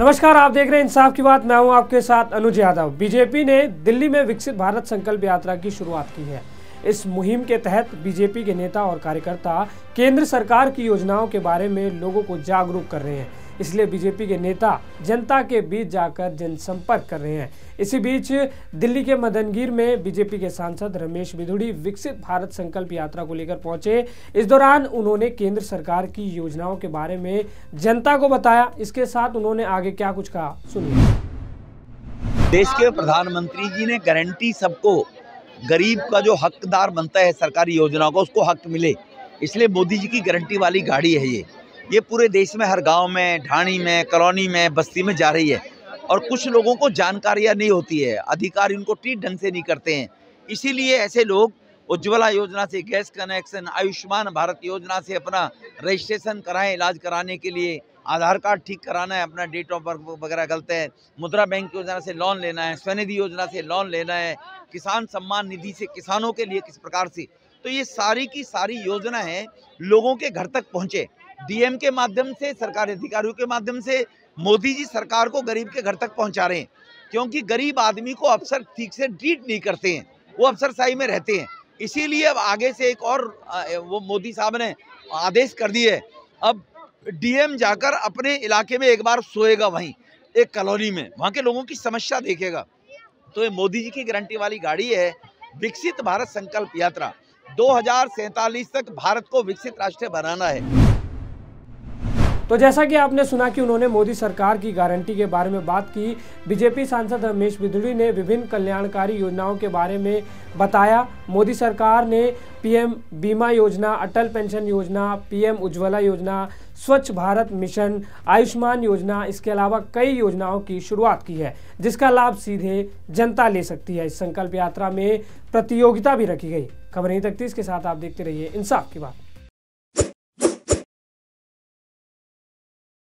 नमस्कार, आप देख रहे हैं इंसाफ की बात। मैं हूँ आपके साथ अनुज यादव। बीजेपी ने दिल्ली में विकसित भारत संकल्प यात्रा की शुरुआत की है। इस मुहिम के तहत बीजेपी के नेता और कार्यकर्ता केंद्र सरकार की योजनाओं के बारे में लोगों को जागरूक कर रहे हैं। इसलिए बीजेपी के नेता जनता के बीच जाकर जनसंपर्क कर रहे हैं। इसी बीच दिल्ली के मदनगीर में बीजेपी के सांसद रमेश बिधुड़ी विकसित भारत संकल्प यात्रा को लेकर पहुँचे। इस दौरान उन्होंने केंद्र सरकार की योजनाओं के बारे में जनता को बताया। इसके साथ उन्होंने आगे क्या कुछ कहा, सुनिए। देश के प्रधानमंत्री जी ने गारंटी सबको, गरीब का जो हकदार बनता है सरकारी योजनाओं का, उसको हक मिले। इसलिए मोदी जी की गारंटी वाली गाड़ी है ये। ये पूरे देश में, हर गाँव में, ढाणी में, कॉलोनी में, बस्ती में जा रही है। और कुछ लोगों को जानकारियाँ नहीं होती है। अधिकारी उनको ठीक ढंग से नहीं करते हैं। इसीलिए ऐसे लोग उज्ज्वला योजना से, गैस कनेक्शन, आयुष्मान भारत योजना से अपना रजिस्ट्रेशन कराएँ इलाज कराने के लिए। आधार कार्ड ठीक कराना है, अपना डेट ऑफ़ बर्थ वगैरह गलत है। मुद्रा बैंक योजना से लोन लेना है, स्वनिधि योजना से लोन लेना है। किसान सम्मान निधि से किसानों के लिए किस प्रकार से? तो ये सारी की सारी योजना है, लोगों के घर तक पहुँचे। डीएम के माध्यम से, सरकारी अधिकारियों के माध्यम से मोदी जी सरकार को गरीब के घर तक पहुँचा रहे हैं। क्योंकि गरीब आदमी को अफसर ठीक से ट्रीट नहीं करते हैं, वो अफसर शाही में रहते हैं। इसीलिए अब आगे से एक और वो मोदी साहब ने आदेश कर दिए अब डीएम जाकर अपने इलाके में एक बार सोएगा वहीं, एक कॉलोनी में, वहाँ के लोगों की समस्या देखेगा। तो ये मोदी जी की गारंटी वाली गाड़ी है, विकसित भारत संकल्प यात्रा। दो हज़ार सैंतालीस तक भारत को विकसित राष्ट्र बनाना है। तो जैसा कि आपने सुना कि उन्होंने मोदी सरकार की गारंटी के बारे में बात की, बीजेपी सांसद रमेश बिधुड़ी ने विभिन्न कल्याणकारी योजनाओं के बारे में बताया। मोदी सरकार ने पीएम बीमा योजना, अटल पेंशन योजना, पीएम उज्ज्वला योजना, स्वच्छ भारत मिशन, आयुष्मान योजना, इसके अलावा कई योजनाओं की शुरुआत की है, जिसका लाभ सीधे जनता ले सकती है। इस संकल्प यात्रा में प्रतियोगिता भी रखी गई। खबर यहीं तक इसके साथ आप देखते रहिए इंसाफ की बात।